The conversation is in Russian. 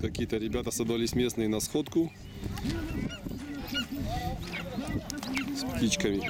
Какие-то ребята собрались местные на сходку. С птичками.